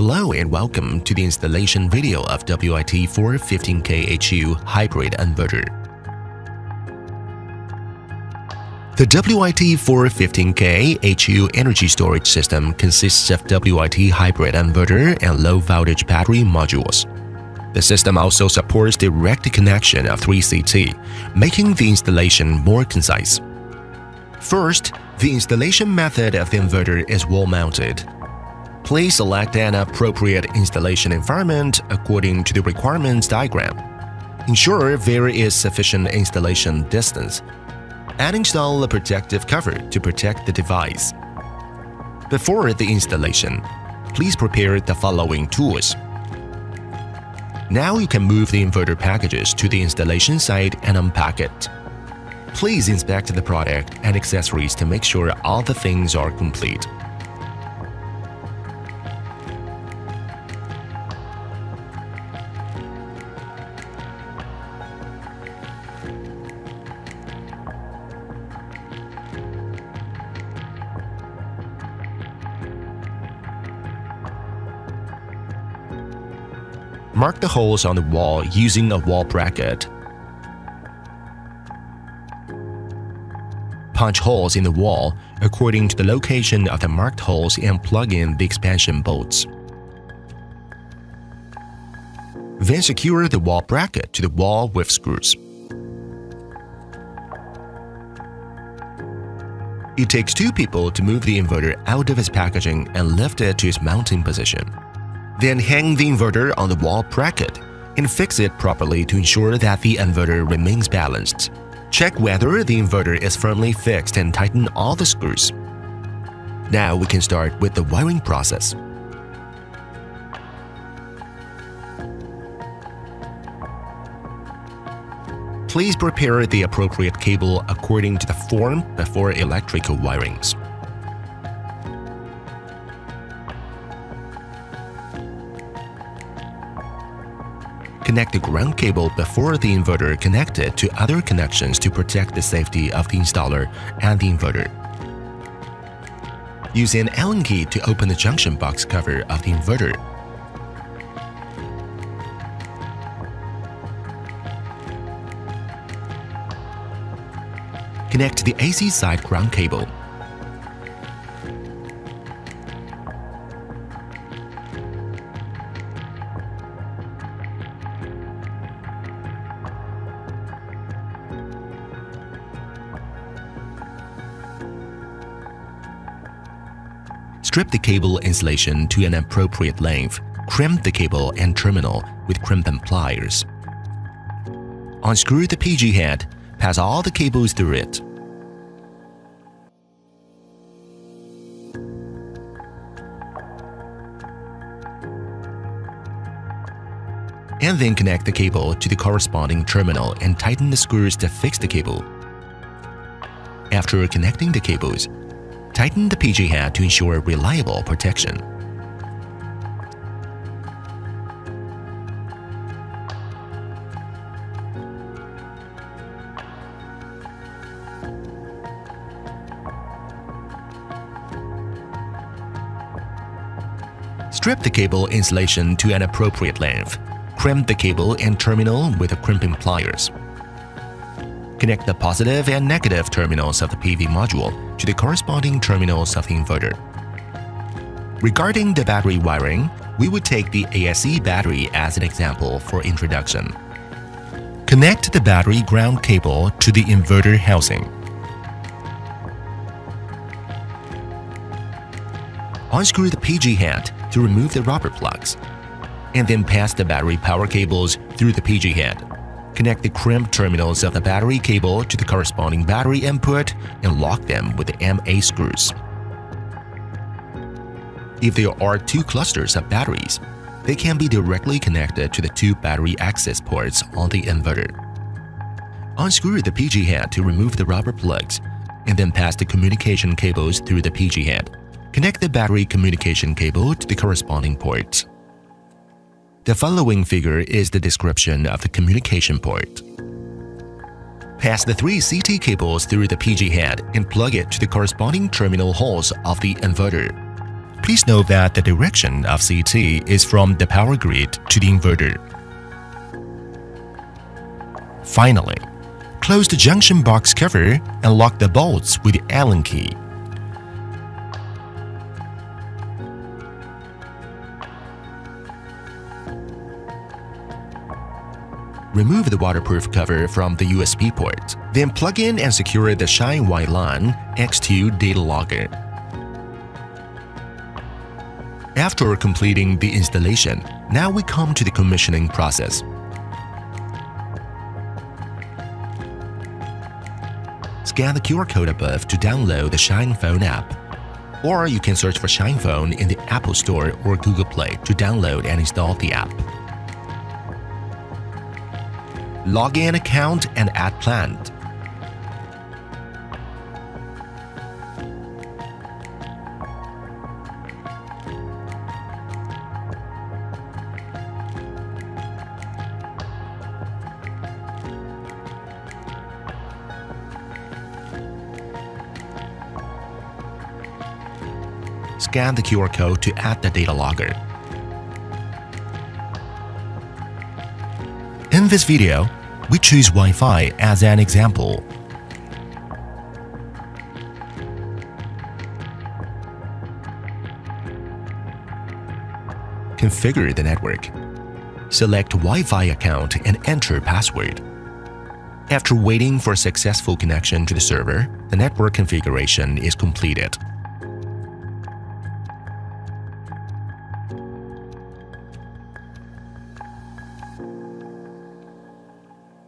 Hello and welcome to the installation video of WIT415K HU hybrid inverter. The WIT415K HU energy storage system consists of WIT hybrid inverter and low voltage battery modules. The system also supports direct connection of 3CT, making the installation more concise. First, the installation method of the inverter is wall-mounted. Please select an appropriate installation environment according to the requirements diagram. Ensure there is sufficient installation distance. And install a protective cover to protect the device. Before the installation, please prepare the following tools. Now you can move the inverter packages to the installation site and unpack it. Please inspect the product and accessories to make sure all the things are complete. Mark the holes on the wall using a wall bracket. Punch holes in the wall according to the location of the marked holes and plug in the expansion bolts. Then secure the wall bracket to the wall with screws. It takes two people to move the inverter out of its packaging and lift it to its mounting position. Then hang the inverter on the wall bracket and fix it properly to ensure that the inverter remains balanced. Check whether the inverter is firmly fixed and tighten all the screws. Now we can start with the wiring process. Please prepare the appropriate cable according to the form before electrical wirings. Connect the ground cable before the inverter connected to other connections to protect the safety of the installer and the inverter. Use an Allen key to open the junction box cover of the inverter. Connect the AC side ground cable. Strip the cable insulation to an appropriate length. Crimp the cable and terminal with crimping pliers. Unscrew the PG head. Pass all the cables through it. And then connect the cable to the corresponding terminal and tighten the screws to fix the cable. After connecting the cables, Tighten the PG head to ensure reliable protection. Strip the cable insulation to an appropriate length. Crimp the cable and terminal with crimping pliers. Connect the positive and negative terminals of the PV module to the corresponding terminals of the inverter. Regarding the battery wiring, we would take the ASE battery as an example for introduction. Connect the battery ground cable to the inverter housing. Unscrew the PG head to remove the rubber plugs, and then pass the battery power cables through the PG head. Connect the crimp terminals of the battery cable to the corresponding battery input and lock them with the M8 screws. If there are two clusters of batteries, they can be directly connected to the two battery access ports on the inverter. Unscrew the PG head to remove the rubber plugs, and then pass the communication cables through the PG head. Connect the battery communication cable to the corresponding ports. The following figure is the description of the communication port. Pass the three CT cables through the PG head and plug it to the corresponding terminal holes of the inverter. Please note that the direction of CT is from the power grid to the inverter. Finally, close the junction box cover and lock the bolts with the Allen key. Remove the waterproof cover from the USB port. Then plug in and secure the Shine Line X2 data logger. After completing the installation, now we come to the commissioning process. Scan the QR code above to download the Shine Phone app. Or you can search for Shine Phone in the Apple Store or Google Play to download and install the app. Log in account and add plant. Scan the QR code to add the data logger. In this video, we choose Wi-Fi as an example. Configure the network. Select Wi-Fi account and enter password. After waiting for a successful connection to the server, the network configuration is completed.